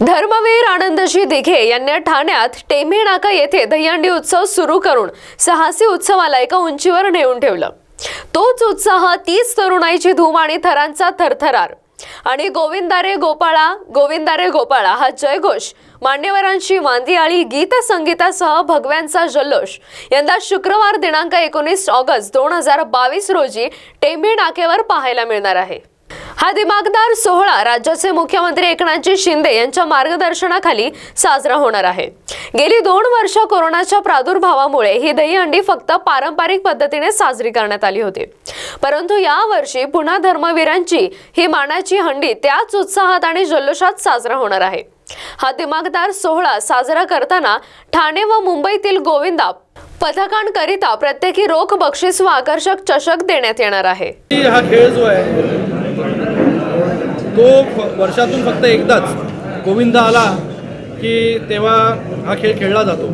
धर्मवीर आनंदजी दिघे यांनी ठाण्यात टेंभे नाका येथे दहीहंडी उत्सव सुरू करून साहसी उत्सवाला एका उंचीवर नेऊन ठेवलं. तोच उत्साह तीच तरुणाईची धूम आणि थरांचा थरथरार. आणि गोविंदारे गोपाळा गोविंदारे गोपाळा हा जयघोष मान्यवरांची आळी गीत संगीतासह भगव्यांचा जल्लोष. यंदा शुक्रवार दिनांक एकोणीस ऑगस्ट दोन हजार बावीस रोजी टेंभे नाकेवर पाहायला मिळणार आहे. हा दिमागदार सोहळा राज्याचे मुख्यमंत्री एकनाथजी शिंदे यांच्या मार्गदर्शनाखाली साजरा होणार आहे. गेली दोन वर्ष कोरोनाच्या प्रादुर्भावामुळे ही दहीहंडी फक्त पारंपरिक पद्धतीने साजरी करण्यात आली होती. परंतु यावर्षी पुन्हा धर्मवीरांची ही मानाची हंडी त्याच उत्साहात आणि जल्लोषात साजरा होणार आहे. हा दिमागदार सोहळा साजरा करताना ठाणे व मुंबईतील गोविंदा पथकांकरिता प्रत्येकी रोख बक्षीस व आकर्षक चषक देण्यात येणार आहे. हा खेळ जो आहे तो फ- वर्षातून फक्त एकदाच गोविंदा आला की तेव्हा हा खेळ खेळला जातो.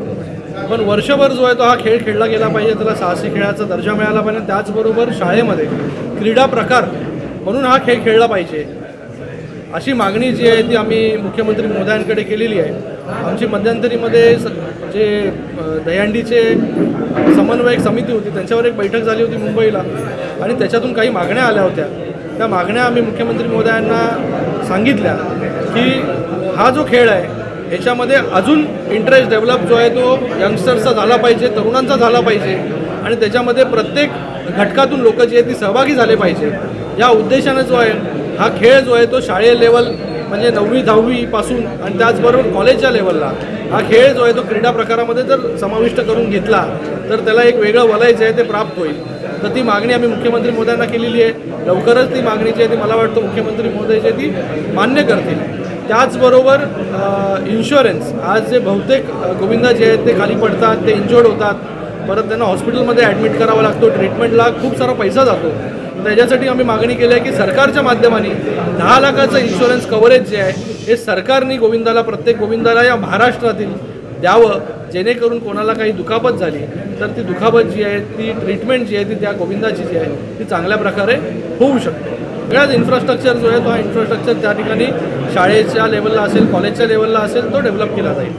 पण वर्षभर जो आहे तो हा खेळ खेळला गेला पाहिजे त्याला साहसी खेळाचा दर्जा मिळाला पाहिजे. त्याचबरोबर शाळेमध्ये क्रीडा प्रकार म्हणून हा खेळ खेळला पाहिजे. अशी मागणी जी आहे ती आम्ही मुख्यमंत्री मोदयांकडे केलेली आहे. आमची मध्यंतरीमध्ये जे अ, दहीहंडीचे समन्वयक समिती होती त्यांच्यावर एक बैठक झाली होती मुंबईला. आणि त्याच्यातून काही मागण्या आल्या होत्या. त्या मागण्या आम्ही मुख्यमंत्री मोदयांना सांगितल्या की हा जो खेळ आहे याच्यामध्ये अजून इंटरेस्ट डेव्हलप जो आहे तो यंगस्टर्सचा झाला पाहिजे तरुणांचा झाला पाहिजे आणि त्याच्यामध्ये प्रत्येक घटकातून लोक जी आहेत ती सहभागी झाले पाहिजे. या उद्देशाने जो आहे हा खेळ जो आहे तो शाळेय लेवल म्हणजे नववी दहावीपासून आणि त्याचबरोबर कॉलेजच्या लेवलला हा खेळ जो आहे तो क्रीडा प्रकारामध्ये जर समाविष्ट करून घेतला तर त्याला एक वेगळं वलय जे आहे ते प्राप्त होईल. तर ती मागणी आम्ही मुख्यमंत्री मोदयांना केलेली आहे. लवकरच ती मागणी जी आहे ती मला वाटतं मुख्यमंत्री मोदी जी आहे ती मान्य करतील. त्याचबरोबर इन्शुरन्स आज जे बहुतेक गोविंदा जे आहेत ते खाली पडतात ते इंजर्ड होतात. परत त्यांना हॉस्पिटलमध्ये ॲडमिट करावा लागतो. ट्रीटमेंटला खूप सारा पैसा जातो. त्याच्यासाठी आम्ही मागणी केली आहे की सरकारच्या माध्यमाने दहा लाखाचं इन्शुरन्स कव्हरेज जे आहे हे सरकारने गोविंदाला प्रत्येक गोविंदाला या महाराष्ट्रातील द्यावं. जेणेकरून कोणाला काही दुखापत झाली तर ती दुखापत जी आहे ती ट्रीटमेंट जी आहे ती त्या गोविंदाची जी आहे ती चांगल्या प्रकारे होऊ शकते. सगळ्याच इन्फ्रास्ट्रक्चर जो आहे तो हा इन्फ्रास्ट्रक्चर त्या ठिकाणी शाळेच्या लेवलला असेल कॉलेजच्या लेवलला असेल तो डेव्हलप केला जाईल.